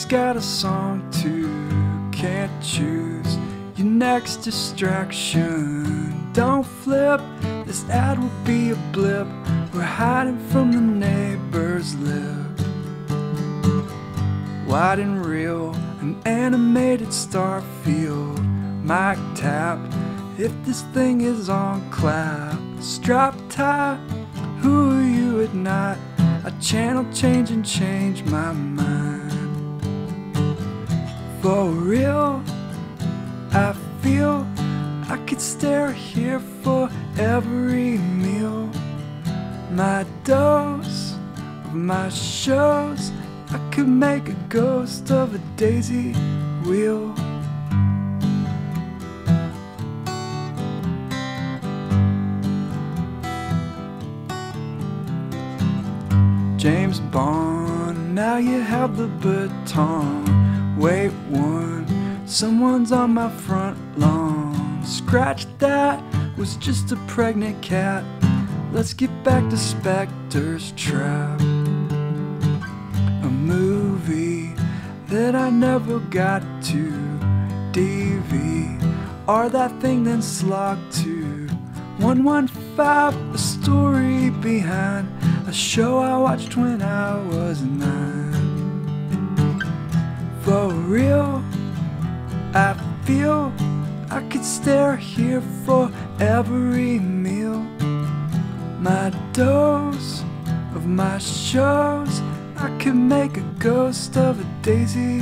Everybody's got a song to can't choose your next distraction. Don't flip, this ad will be a blip. We're hiding from the neighbors live. Wide and real, an animated Starfield. Mic tap, if this thing is on clap. Strap tie, who are you at night? A channel change and change my mind. For real, I feel I could stare here for every meal. My dose of my shows, I could make a ghost of a daisy wheel. James Bond, now you have the baton. Wait one, someone's on my front lawn. Scratch that, was just a pregnant cat. Let's get back to Spectre's Trap. A movie that I never got to. DV, or that thing then slogged to. 115, the story behind a show I watched when I was nine. For real, I feel I could stare here for every meal. My dose of my shows, I could make a ghost of a daisy.